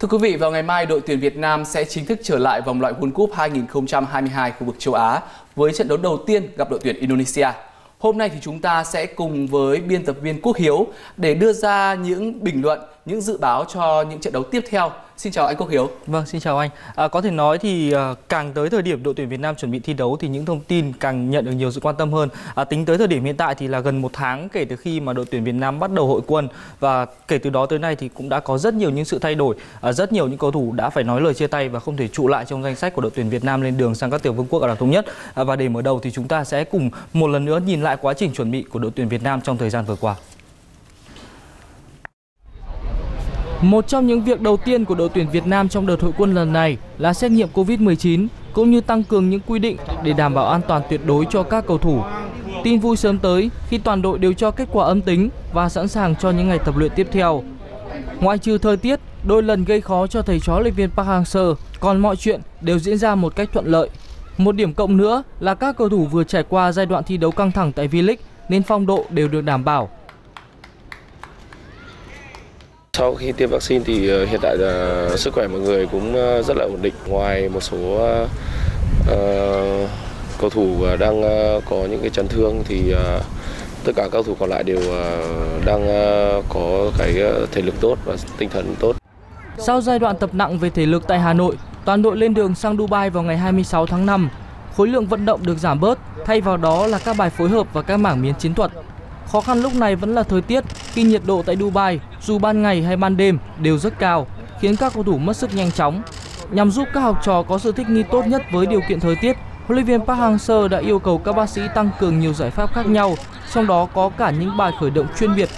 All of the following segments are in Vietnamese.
Thưa quý vị, vào ngày mai đội tuyển Việt Nam sẽ chính thức trở lại vòng loại World Cup 2022 khu vực châu Á với trận đấu đầu tiên gặp đội tuyển Indonesia. Hôm nay thì chúng ta sẽ cùng với biên tập viên Quốc Hiếu để đưa ra những bình luận, những dự báo cho những trận đấu tiếp theo Xin chào anh Quốc Hiếu. Vâng, xin chào anh. À, có thể nói thì à, càng tới thời điểm đội tuyển Việt Nam chuẩn bị thi đấu thì những thông tin càng nhận được nhiều sự quan tâm hơn. À, tính tới thời điểm hiện tại thì là gần một tháng kể từ khi mà đội tuyển Việt Nam bắt đầu hội quân và kể từ đó tới nay thì cũng đã có rất nhiều những sự thay đổi. À, rất nhiều những cầu thủ đã phải nói lời chia tay và không thể trụ lại trong danh sách của đội tuyển Việt Nam lên đường sang các tiểu vương quốc Ả Rập thống nhất. À, và để mở đầu thì chúng ta sẽ cùng một lần nữa nhìn lại quá trình chuẩn bị của đội tuyển Việt Nam trong thời gian vừa qua. Một trong những việc đầu tiên của đội tuyển Việt Nam trong đợt hội quân lần này là xét nghiệm Covid-19 cũng như tăng cường những quy định để đảm bảo an toàn tuyệt đối cho các cầu thủ. Tin vui sớm tới khi toàn đội đều cho kết quả âm tính và sẵn sàng cho những ngày tập luyện tiếp theo. Ngoại trừ thời tiết, đôi lần gây khó cho thầy trò luyện viên Park Hang-seo, còn mọi chuyện đều diễn ra một cách thuận lợi. Một điểm cộng nữa là các cầu thủ vừa trải qua giai đoạn thi đấu căng thẳng tại V-League nên phong độ đều được đảm bảo sau khi tiêm vaccine thì ờ, hiện tại là sức khỏe mọi người cũng ờ, rất là ổn định. Ngoài một số uh, cầu thủ đang có những cái chấn thương thì uh, tất cả các cầu thủ còn lại đều uh, đang uh, có cái thể lực tốt và tinh thần tốt. Sau giai đoạn tập nặng về thể lực tại Hà Nội, toàn đội lên đường sang Dubai vào ngày 26 tháng 5. Khối lượng vận động được giảm bớt, thay vào đó là các bài phối hợp và các mảng miến chiến thuật. Khó khăn lúc này vẫn là thời tiết khi nhiệt độ tại Dubai dù ban ngày hay ban đêm đều rất cao, khiến các cầu thủ mất sức nhanh chóng. Nhằm giúp các học trò có sự thích nghi tốt nhất với điều kiện thời tiết, huấn luyện viên Park Hang-seo đã yêu cầu các bác sĩ tăng cường nhiều giải pháp khác nhau, trong đó có cả những bài khởi động chuyên biệt.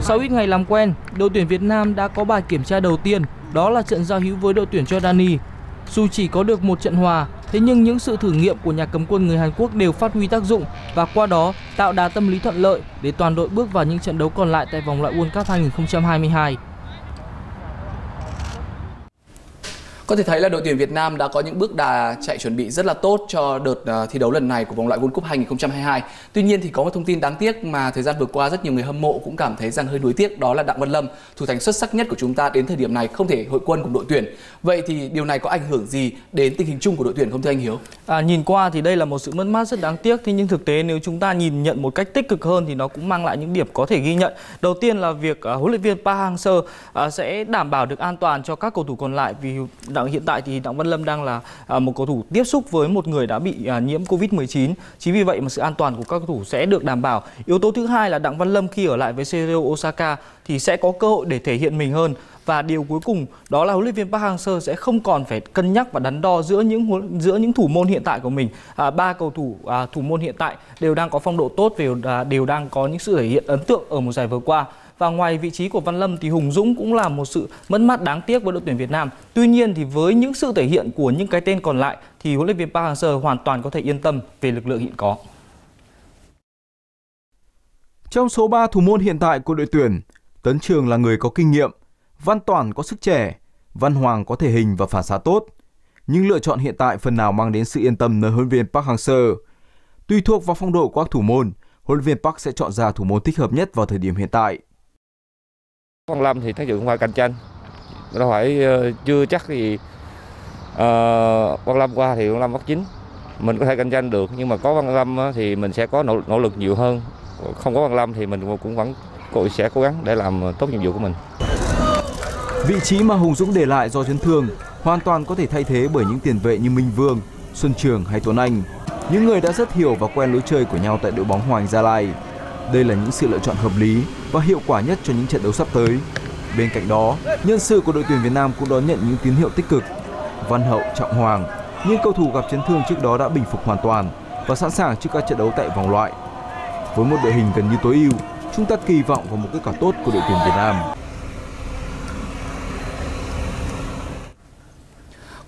Sau ít ngày làm quen, đội tuyển Việt Nam đã có bài kiểm tra đầu tiên, đó là trận giao hữu với đội tuyển Jordani. Dù chỉ có được một trận hòa, Thế nhưng những sự thử nghiệm của nhà cầm quân người Hàn Quốc đều phát huy tác dụng và qua đó tạo đà tâm lý thuận lợi để toàn đội bước vào những trận đấu còn lại tại vòng loại World Cup 2022. Có thể thấy là đội tuyển Việt Nam đã có những bước đà chạy chuẩn bị rất là tốt cho đợt à, thi đấu lần này của vòng loại World Cup 2022. Tuy nhiên thì có một thông tin đáng tiếc mà thời gian vừa qua rất nhiều người hâm mộ cũng cảm thấy rằng hơi nuối tiếc đó là Đặng Văn Lâm, thủ thành xuất sắc nhất của chúng ta đến thời điểm này không thể hội quân cùng đội tuyển. Vậy thì điều này có ảnh hưởng gì đến tình hình chung của đội tuyển không thưa anh Hiếu? À, nhìn qua thì đây là một sự mất mát rất đáng tiếc. Thế nhưng thực tế nếu chúng ta nhìn nhận một cách tích cực hơn thì nó cũng mang lại những điểm có thể ghi nhận. Đầu tiên là việc uh, huấn luyện viên Park Hang-seo uh, sẽ đảm bảo được an toàn cho các cầu thủ còn lại vì đặng hiện tại thì Đặng Văn Lâm đang là à, một cầu thủ tiếp xúc với một người đã bị à, nhiễm Covid-19. Chính vì vậy mà sự an toàn của các cầu thủ sẽ được đảm bảo. Yếu tố thứ hai là Đặng Văn Lâm khi ở lại với Serio Osaka thì sẽ có cơ hội để thể hiện mình hơn và điều cuối cùng đó là huấn luyện viên Park Hang-seo sẽ không còn phải cân nhắc và đắn đo giữa những giữa những thủ môn hiện tại của mình. À, ba cầu thủ à, thủ môn hiện tại đều đang có phong độ tốt đều à, đều đang có những sự thể hiện ấn tượng ở một giải vừa qua. Và ngoài vị trí của Văn Lâm thì Hùng Dũng cũng là một sự mất mát đáng tiếc với đội tuyển Việt Nam. Tuy nhiên thì với những sự thể hiện của những cái tên còn lại thì huấn luyện viên Park Hang-seo hoàn toàn có thể yên tâm về lực lượng hiện có. Trong số 3 thủ môn hiện tại của đội tuyển, Tấn Trường là người có kinh nghiệm, Văn Toản có sức trẻ, Văn Hoàng có thể hình và phản xạ tốt. Nhưng lựa chọn hiện tại phần nào mang đến sự yên tâm nơi huấn luyện viên Park Hang-seo. Tùy thuộc vào phong độ của các thủ môn, huấn luyện viên Park sẽ chọn ra thủ môn thích hợp nhất vào thời điểm hiện tại. Quang Lâm thì tác dụng qua cạnh tranh. Nó phải ờ, chưa chắc thì ờ, uh, Văn Lâm qua thì Văn Lâm bắt chính mình có thể cạnh tranh được nhưng mà có Văn Lâm thì mình sẽ có nỗ, nỗ lực nhiều hơn. Không có Văn Lâm thì mình cũng vẫn cũng sẽ cố gắng để làm tốt nhiệm vụ của mình. Vị trí mà Hùng Dũng để lại do chấn thương hoàn toàn có thể thay thế bởi những tiền vệ như Minh Vương Xuân Trường hay Tuấn Anh. Những người đã rất hiểu và quen lối chơi của nhau tại đội bóng Hoàng Gia Lai đây là những sự lựa chọn hợp lý và hiệu quả nhất cho những trận đấu sắp tới. Bên cạnh đó, nhân sự của đội tuyển Việt Nam cũng đón nhận những tín hiệu tích cực. Văn Hậu, Trọng Hoàng, những cầu thủ gặp chấn thương trước đó đã bình phục hoàn toàn và sẵn sàng trước các trận đấu tại vòng loại. Với một đội hình gần như tối ưu, chúng ta kỳ vọng vào một kết quả tốt của đội tuyển Việt Nam.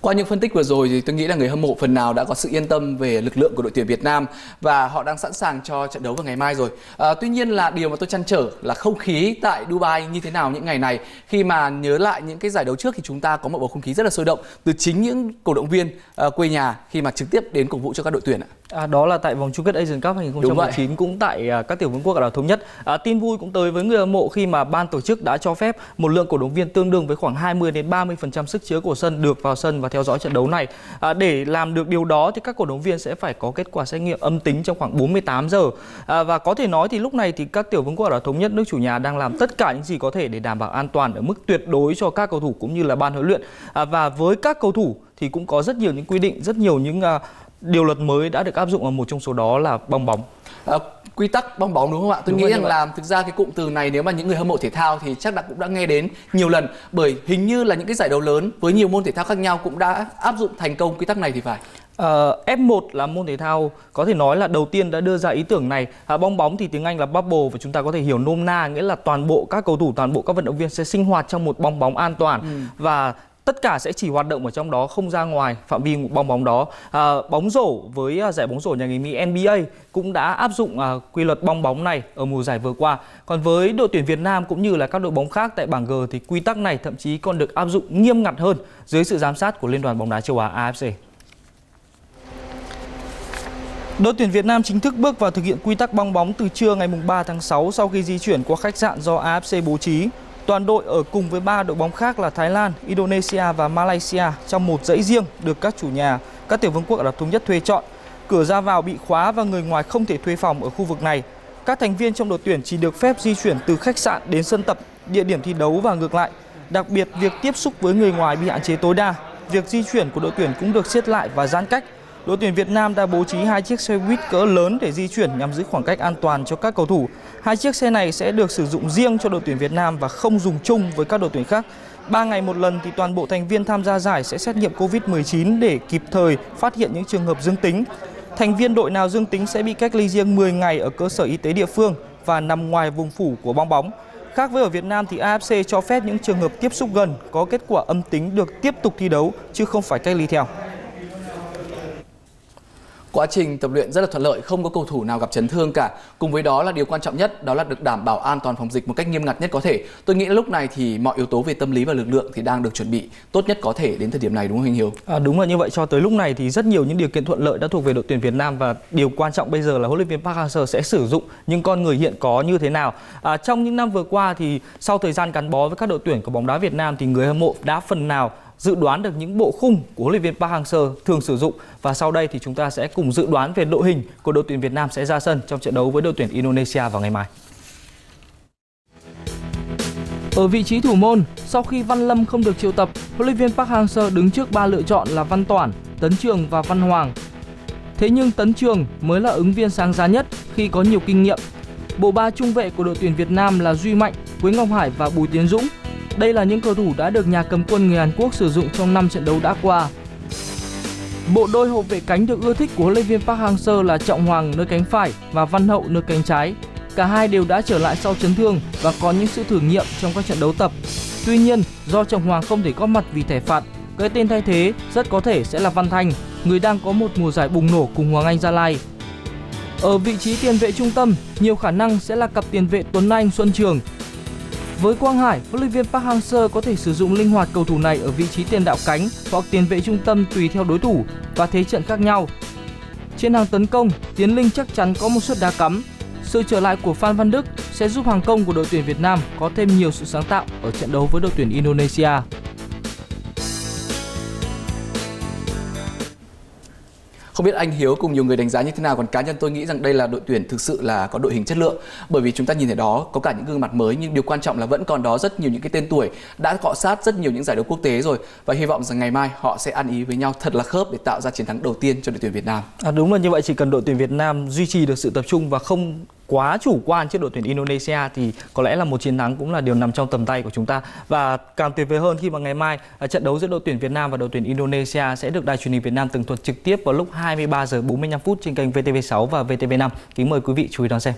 Qua những phân tích vừa rồi thì tôi nghĩ là người hâm mộ phần nào đã có sự yên tâm về lực lượng của đội tuyển Việt Nam và họ đang sẵn sàng cho trận đấu vào ngày mai rồi. À, tuy nhiên là điều mà tôi chăn trở là không khí tại Dubai như thế nào những ngày này khi mà nhớ lại những cái giải đấu trước thì chúng ta có một bầu không khí rất là sôi động từ chính những cổ động viên uh, quê nhà khi mà trực tiếp đến cổ vũ cho các đội tuyển ạ. À, đó là tại vòng chung kết Asian Cup 2019 cũng tại à, các tiểu vương quốc Ả Rập thống nhất. À, tin vui cũng tới với người hâm mộ khi mà ban tổ chức đã cho phép một lượng cổ động viên tương đương với khoảng 20 đến 30% sức chứa của sân được vào sân và theo dõi trận đấu này. À, để làm được điều đó thì các cổ động viên sẽ phải có kết quả xét nghiệm âm tính trong khoảng 48 giờ. À, và có thể nói thì lúc này thì các tiểu vương quốc Ả Rập thống nhất nước chủ nhà đang làm tất cả những gì có thể để đảm bảo an toàn ở mức tuyệt đối cho các cầu thủ cũng như là ban huấn luyện. À, và với các cầu thủ thì cũng có rất nhiều những quy định, rất nhiều những uh, điều luật mới đã được áp dụng ở một trong số đó là bong bóng. À, quy tắc bong bóng đúng không ạ? Tôi Đúng nghĩ rằng như vậy. là thực ra cái cụm từ này nếu mà những người hâm mộ thể thao thì chắc đã cũng đã nghe đến nhiều lần bởi hình như là những cái giải đấu lớn với nhiều môn thể thao khác nhau cũng đã áp dụng thành công quy tắc này thì phải. Ờ, F1 là môn thể thao có thể nói là đầu tiên đã đưa ra ý tưởng này. À, bong bóng thì tiếng Anh là bubble và chúng ta có thể hiểu nôm na nghĩa là toàn bộ các cầu thủ, toàn bộ các vận động viên sẽ sinh hoạt trong một bong bóng an toàn và tất cả sẽ chỉ hoạt động ở trong đó không ra ngoài phạm vi bong bóng đó. À, bóng rổ với à, giải bóng rổ nhà nghề Mỹ NBA cũng đã áp dụng à, quy luật bong bóng này ở mùa giải vừa qua. Còn với đội tuyển Việt Nam cũng như là các đội bóng khác tại bảng G thì quy tắc này thậm chí còn được áp dụng nghiêm ngặt hơn dưới sự giám sát của Liên đoàn bóng đá châu Á AFC. Đội tuyển Việt Nam chính thức bước vào thực hiện quy tắc bong bóng từ trưa ngày 3 tháng 6 sau khi di chuyển qua khách sạn do AFC bố trí. Toàn đội ở cùng với ba đội bóng khác là Thái Lan, Indonesia và Malaysia trong một dãy riêng được các chủ nhà, các tiểu vương quốc Ả Rập thống nhất thuê chọn. Cửa ra vào bị khóa và người ngoài không thể thuê phòng ở khu vực này. Các thành viên trong đội tuyển chỉ được phép di chuyển từ khách sạn đến sân tập, địa điểm thi đấu và ngược lại. Đặc biệt, việc tiếp xúc với người ngoài bị hạn chế tối đa. Việc di chuyển của đội tuyển cũng được siết lại và giãn cách. Đội tuyển Việt Nam đã bố trí hai chiếc xe buýt cỡ lớn để di chuyển nhằm giữ khoảng cách an toàn cho các cầu thủ. Hai chiếc xe này sẽ được sử dụng riêng cho đội tuyển Việt Nam và không dùng chung với các đội tuyển khác. Ba ngày một lần thì toàn bộ thành viên tham gia giải sẽ xét nghiệm Covid-19 để kịp thời phát hiện những trường hợp dương tính. Thành viên đội nào dương tính sẽ bị cách ly riêng 10 ngày ở cơ sở y tế địa phương và nằm ngoài vùng phủ của bong bóng. Khác với ở Việt Nam thì AFC cho phép những trường hợp tiếp xúc gần có kết quả âm tính được tiếp tục thi đấu, chứ không phải cách ly theo. Quá trình tập luyện rất là thuận lợi, không có cầu thủ nào gặp chấn thương cả. Cùng với đó là điều quan trọng nhất, đó là được đảm bảo an toàn phòng dịch một cách nghiêm ngặt nhất có thể. Tôi nghĩ lúc này thì mọi yếu tố về tâm lý và lực lượng thì đang được chuẩn bị tốt nhất có thể đến thời điểm này đúng không anh Hiếu? À, đúng là như vậy cho tới lúc này thì rất nhiều những điều kiện thuận lợi đã thuộc về đội tuyển Việt Nam và điều quan trọng bây giờ là huấn luyện viên Park Hang-seo sẽ sử dụng những con người hiện có như thế nào. À, trong những năm vừa qua thì sau thời gian gắn bó với các đội tuyển của bóng đá Việt Nam thì người hâm mộ đã phần nào dự đoán được những bộ khung của huấn luyện viên Park Hang-seo thường sử dụng và sau đây thì chúng ta sẽ cùng dự đoán về đội hình của đội tuyển Việt Nam sẽ ra sân trong trận đấu với đội tuyển Indonesia vào ngày mai. Ở vị trí thủ môn, sau khi Văn Lâm không được triệu tập, huấn luyện viên Park Hang-seo đứng trước ba lựa chọn là Văn Toản, Tấn Trường và Văn Hoàng. Thế nhưng Tấn Trường mới là ứng viên sáng giá nhất khi có nhiều kinh nghiệm. Bộ ba trung vệ của đội tuyển Việt Nam là Duy Mạnh, Quế Ngọc Hải và Bùi Tiến Dũng. Đây là những cầu thủ đã được nhà cầm quân người Hàn Quốc sử dụng trong 5 trận đấu đã qua. Bộ đôi hậu vệ cánh được ưa thích của huấn luyện viên Park Hang-seo là Trọng Hoàng nơi cánh phải và Văn Hậu nơi cánh trái. Cả hai đều đã trở lại sau chấn thương và có những sự thử nghiệm trong các trận đấu tập. Tuy nhiên, do Trọng Hoàng không thể góp mặt vì thẻ phạt, cái tên thay thế rất có thể sẽ là Văn Thanh, người đang có một mùa giải bùng nổ cùng Hoàng Anh Gia Lai. Ở vị trí tiền vệ trung tâm, nhiều khả năng sẽ là cặp tiền vệ Tuấn Anh Xuân Trường. Với Quang Hải, huấn luyện viên Park Hang-seo có thể sử dụng linh hoạt cầu thủ này ở vị trí tiền đạo cánh hoặc tiền vệ trung tâm tùy theo đối thủ và thế trận khác nhau. Trên hàng tấn công, Tiến Linh chắc chắn có một suất đá cắm. Sự trở lại của Phan Văn Đức sẽ giúp hàng công của đội tuyển Việt Nam có thêm nhiều sự sáng tạo ở trận đấu với đội tuyển Indonesia. Không biết anh Hiếu cùng nhiều người đánh giá như thế nào còn cá nhân tôi nghĩ rằng đây là đội tuyển thực sự là có đội hình chất lượng bởi vì chúng ta nhìn thấy đó có cả những gương mặt mới nhưng điều quan trọng là vẫn còn đó rất nhiều những cái tên tuổi đã cọ sát rất nhiều những giải đấu quốc tế rồi và hy vọng rằng ngày mai họ sẽ ăn ý với nhau thật là khớp để tạo ra chiến thắng đầu tiên cho đội tuyển Việt Nam. À, đúng là như vậy chỉ cần đội tuyển Việt Nam duy trì được sự tập trung và không quá chủ quan trước đội tuyển Indonesia thì có lẽ là một chiến thắng cũng là điều nằm trong tầm tay của chúng ta và càng tuyệt vời hơn khi mà ngày mai à, trận đấu giữa đội tuyển Việt Nam và đội tuyển Indonesia sẽ được đài truyền hình Việt Nam tường thuật trực tiếp vào lúc 23 giờ 45 phút trên kênh VTV6 và VTV5. Kính mời quý vị chú ý đón xem.